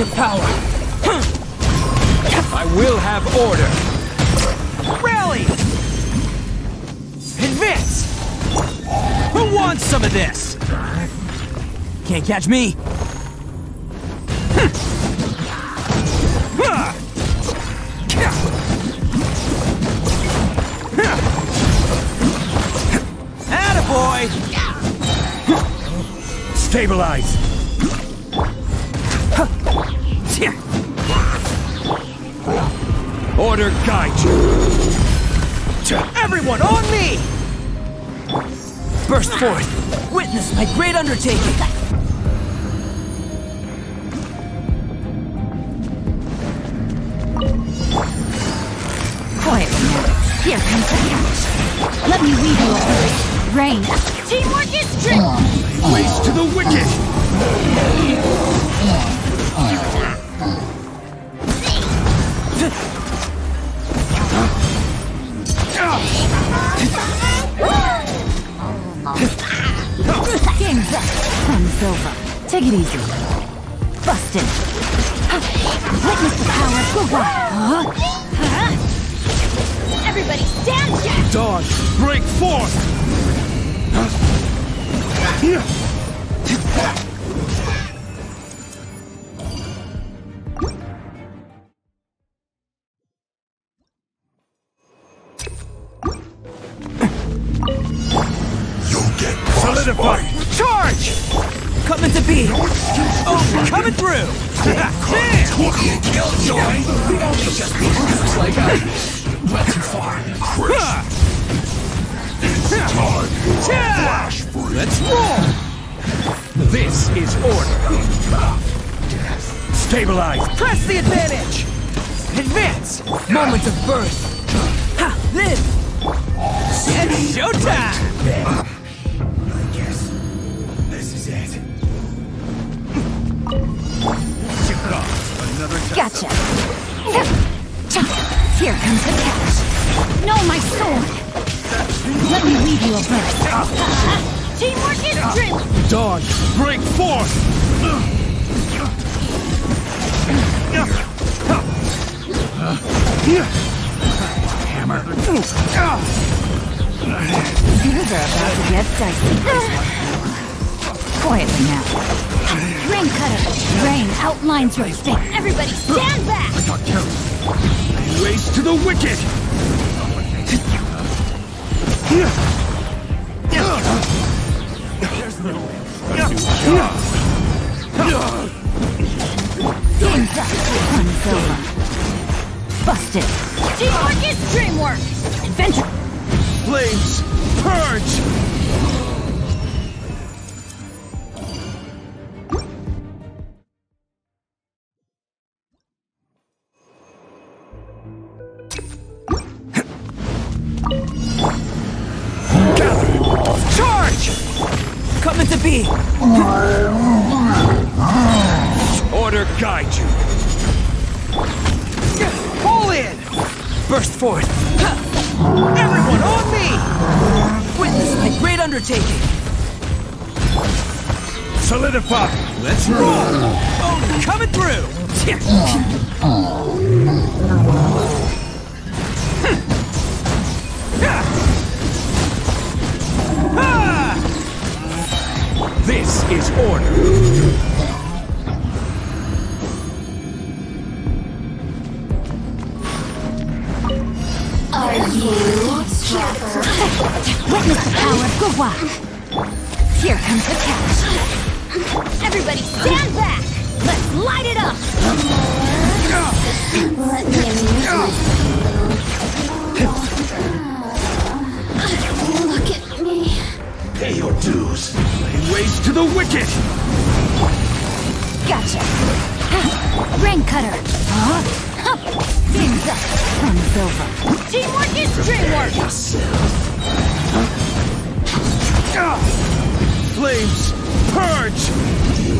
ancient power. I will have order. Rally! Advance! Who wants some of this? Can't catch me. Attaboy! Stabilize. Burst forth! Witness my great undertaking! Quietly now. Here comes the catch. Let me weave you a bird. Rain. Teamwork is strength. Race to the wicked. Fun's over. Take it easy. Busted. Witness the power of. Huh? Everybody stand back! Dawn, break forth. Let's roll. This is order. Stabilize. Press the advantage! Advance! Moments of birth! Ha! Live! Showtime! This is it. Gotcha. Here comes the catch. No, my sword. Let me weave you a bird. Teamwork is strength. Dawn, break forth. Hammer. Things are about to get dicey. Quietly now. Rain cutter. Rain outlines your fate. Everybody stand back! Race to the wicked. Game's up. Fun's over. Busted. Teamwork is dreamwork. Adventure. Flames, purge. Coming to be! Order guide you. Pull in! Burst forth! Everyone on me! Witness my great undertaking! Solidify. Let's roll. Oh, coming through! This is order. Are you Trapper? Witness the power of Guoba. Here comes the catch. Everybody stand back! Let's light it up! Let me amuse you. Pay your dues. Race to the wicked. Gotcha. Ha! Rain cutter. Huh? Huh. Game's up. Fun's over. Teamwork is dreamwork. Flames, purge.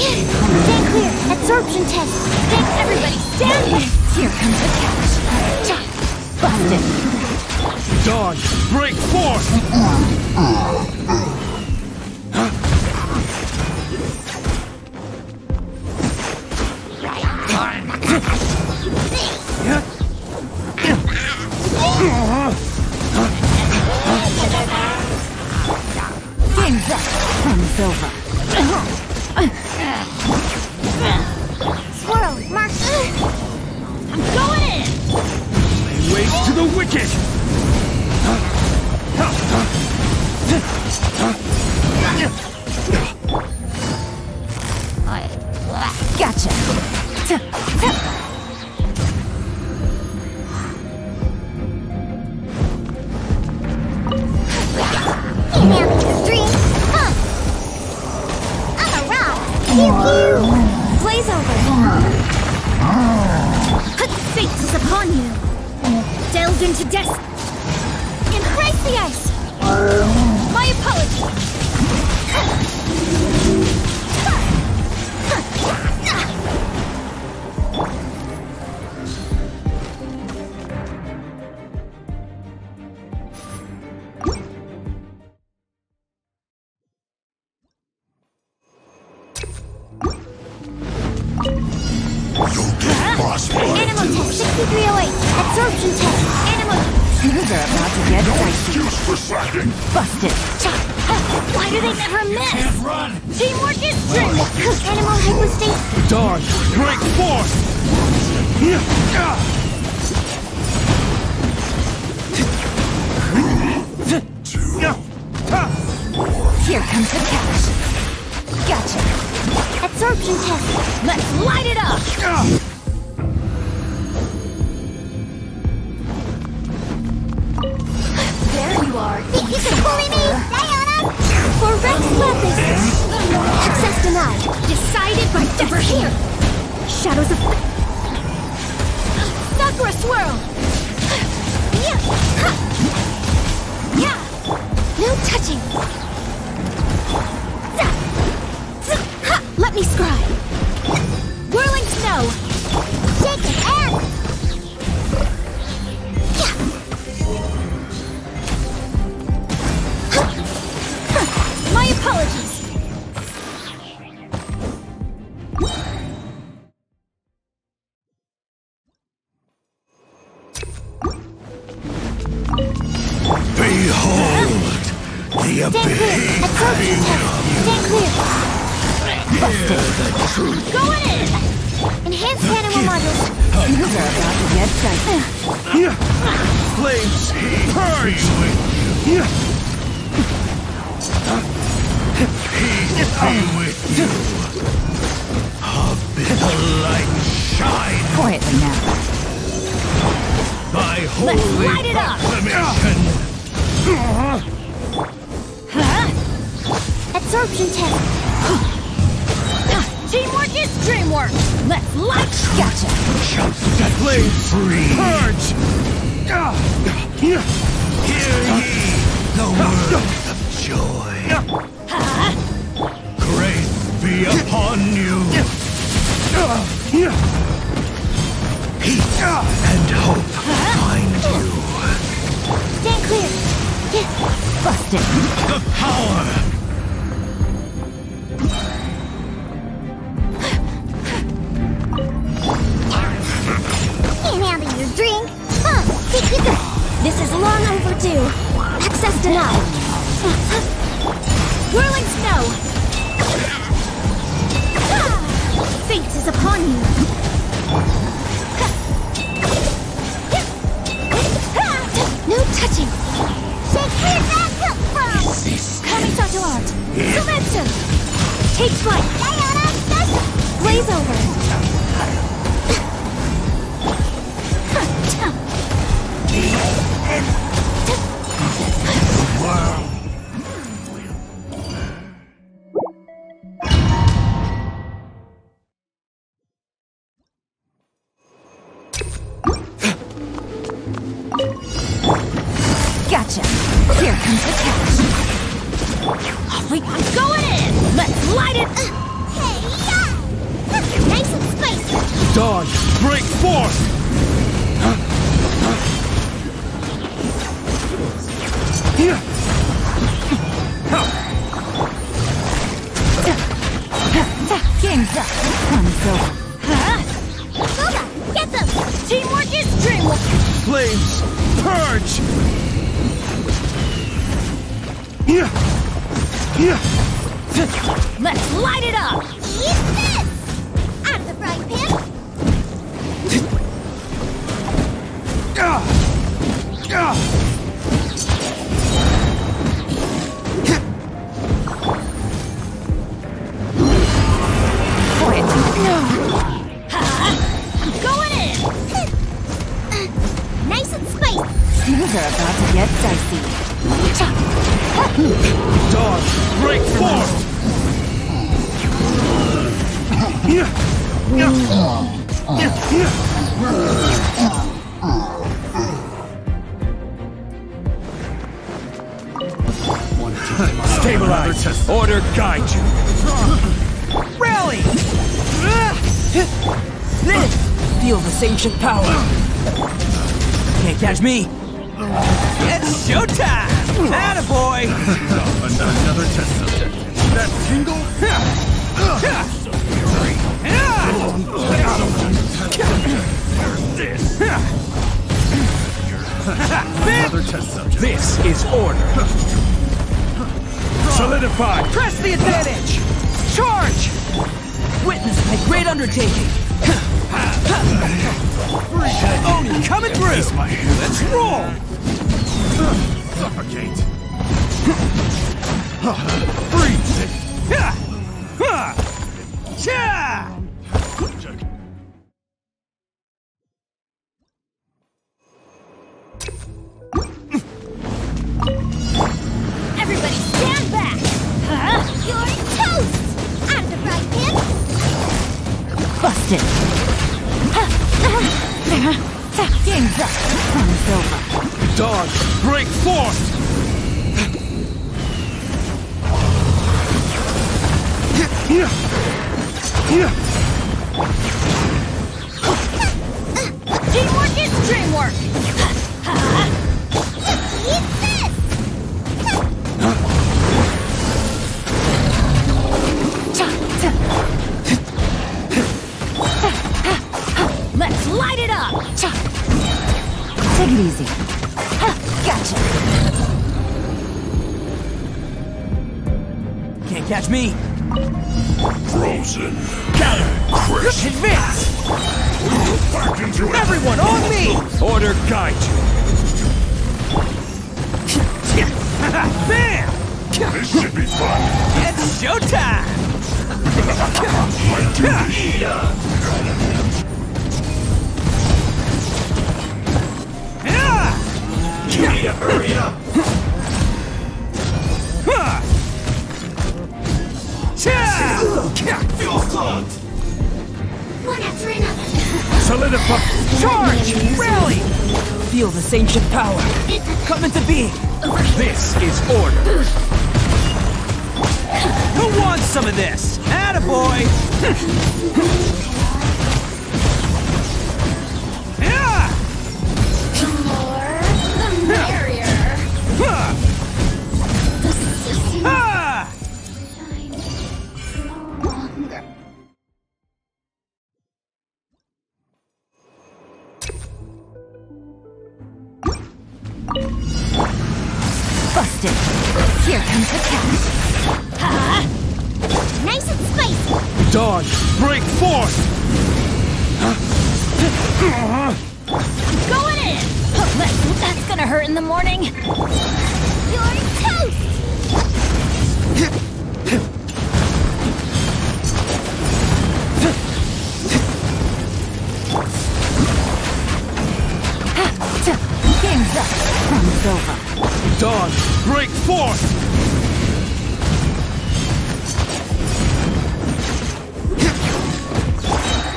Stand clear. Absorption test. Stand everybody. Stand back. Here comes the catch. Cha. Busted. Dawn, break forth! Uh, uh, uh, the Absorption test. Animal. Things are about to get dicey. Excuse for slacking. Busted. Why do they never miss? Can't run. Teamwork is strength. Animal hypostate. Dawn, break forth! Here comes the catch. Gotcha. Absorption test. Let's light it up. Denied. Decided by over here. Shadows of. Sakura swirl. Yeah. No touching. Let me scribe. Whirling snow. Clear. abyss. Absorption. Stand clear. Going in. Enhanced animal modules. Things are about to get dicey. Flames, purge! Be with you. A light shine. Quietly now. My holy Let's light it up. Proclamation. Absorption test. Teamwork is dreamwork. Let's light. Gotcha. Shall set you Flames, free. purge! Hear ye the words of joy. Grace be upon you. Peace and hope find you. Stand clear. Yeah. Busted. The power This is long overdue. Access denied. Whirling snow. Fate is upon you. No touching. Shake come from. Coming to art. Sylvester. Take flight. Blaze over. Up. Fun's over. Guoba, get them! Teamwork is dreamwork! Flames! Purge! Let's light it up! Eat! Out of the frying pan! Ah! Ah! Things are about to get dicey. Dodge! Break forth! Stabilize! Order guide you! Rally! Feel the ancient power. Can't catch me. It's showtime! Attaboy! Another test subject. That tingle? This. Another test subject. This is order. Solidify. Press the advantage! Charge! Witness my great undertaking. Oni coming through! Let's roll! Suffocate. Teamwork is Yeah! Hurry up. Ha! Cha! Feel. One after another. Solidify. Charge! Rally! Feel this ancient power. Come into being. This is order. Who wants some of this? Attaboy! Busted. Here comes the catch. Nice and spicy. Dodge. Break forth. Going in. Let's, that's gonna hurt in the morning. You're toast. Game's up. Dawn, break forth!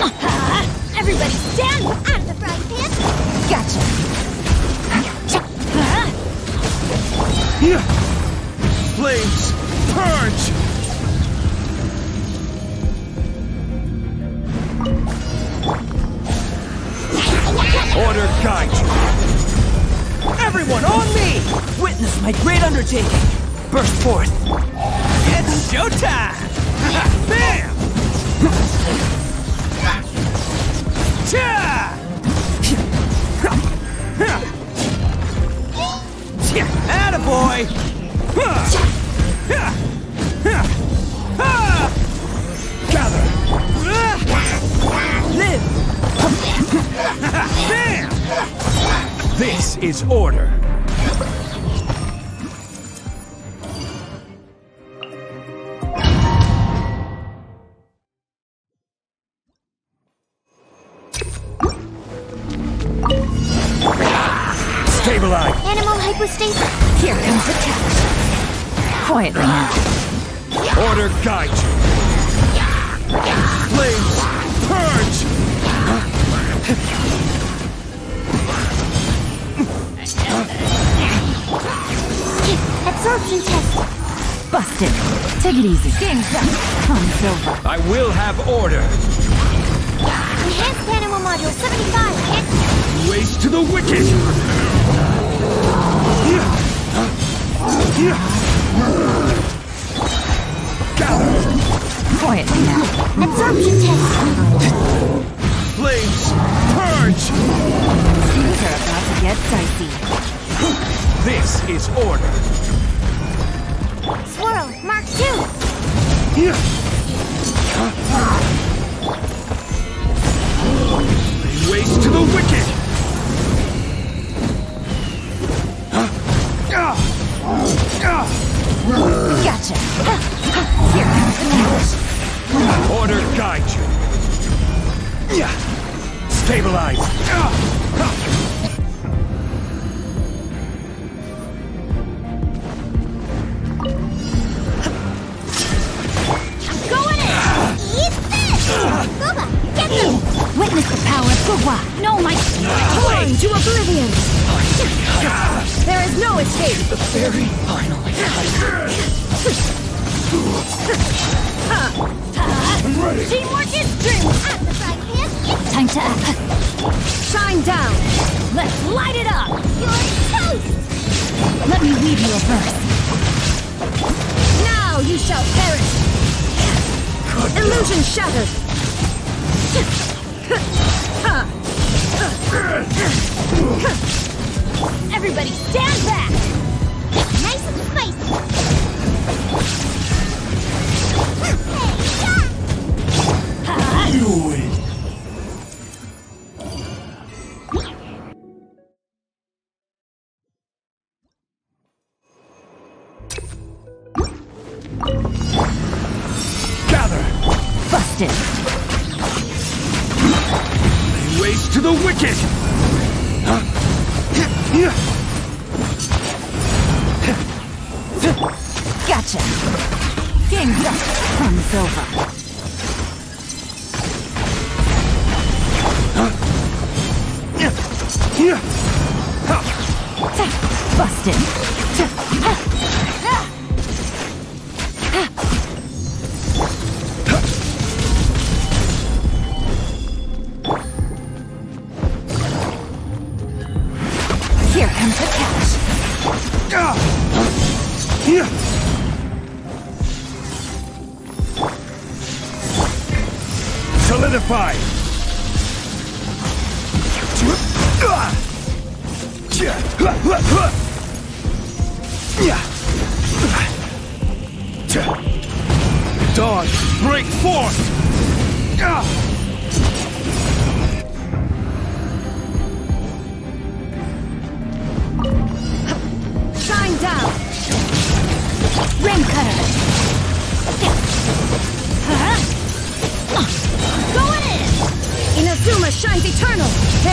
Uh-huh. Everybody stand out of the frying pan! Gotcha! Flames, purge! Order guide you my great undertaking. Burst forth. It's showtime! Bam! Cha! Attaboy! Gather! Live! Bam! This is order. Stabilize! Animal hypostasis. Here comes the catch. Quietly now. Order guide you. Flames, purge! Absorption test. Busted. Take it easy. Game's up. Come, Silver. I will have order. Enhanced animal module 75. Hit. Waste to the wicked! Gather! Quietly now. Absorption test. Flames, purge! Things are about to get dicey. This is order. Swirl. Mark 2. Waste to the wicked! Gotcha. Here comes the. Order guide you. Yeah. Stabilize. There is no escape. The very final Teamwork is true. At the side hand. Time to act. Shine down. Let's light it up. You're toast. Let me weave you a verse. Now you shall perish. Illusion shattered. Everybody stand back.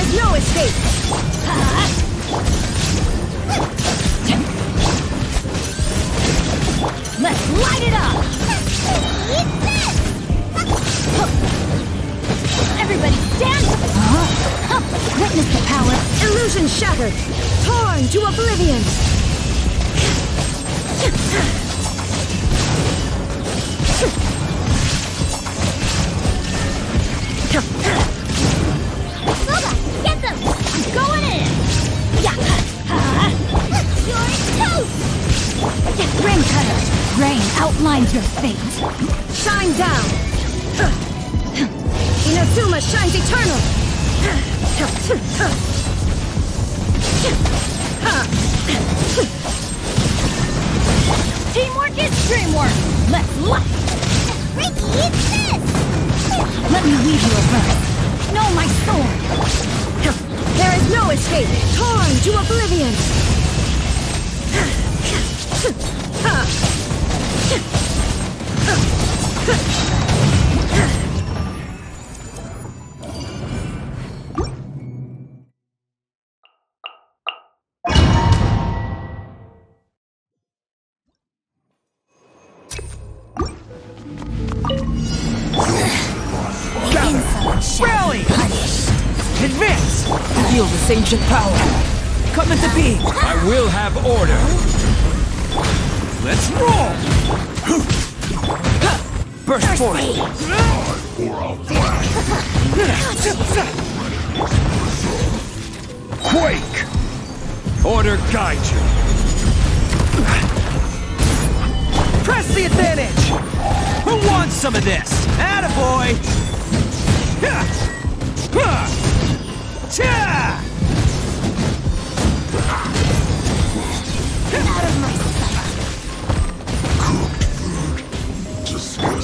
Is no escape. Let's light it up. Everybody stand. Witness the power. Illusion shattered. Torn to oblivion. Outlines your fate. Shine down! Inazuma shines eternal! Feel this ancient power. Come into being. I will have order. Let's roll! Burst forth! Or I'll flash. Quake! Order guide you. Press the advantage! Who wants some of this? Attaboy!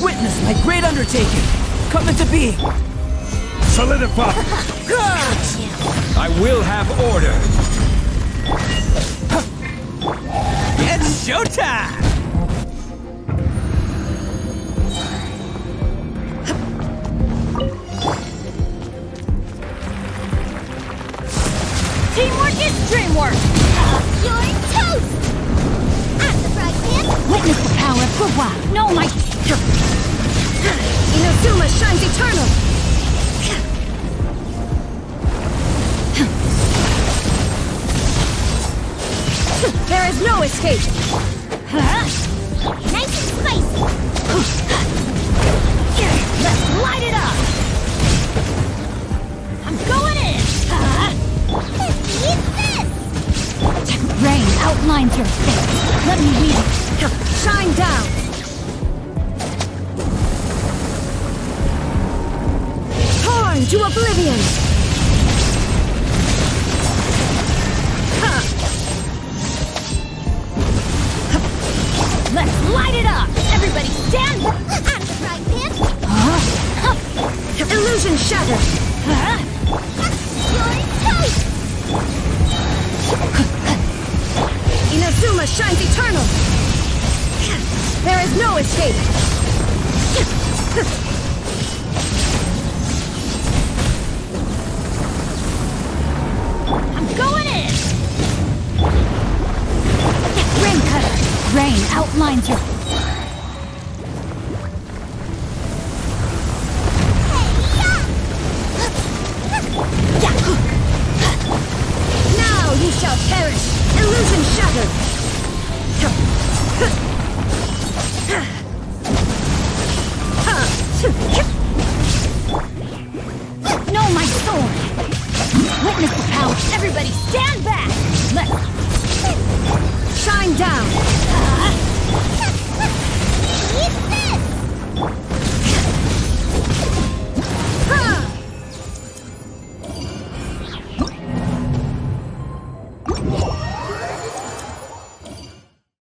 Witness my great undertaking! Come into being! Solidify! I will have order! It's showtime! Witness the power of Guoba. Know my. Inazuma shines eternal! There is no escape! Huh? Nice and spicy. Let's light it up. I'm going in. Huh? Eat this. Rain outlines your face. Let me read it. Shine down! Torn to oblivion! Let's light it up. Everybody stand. At the fried pan. Huh? Illusion shattered! Huh? Toast. Inazuma shines eternal! There is no escape! I'm going in. Rain cutter. Rain outlines your.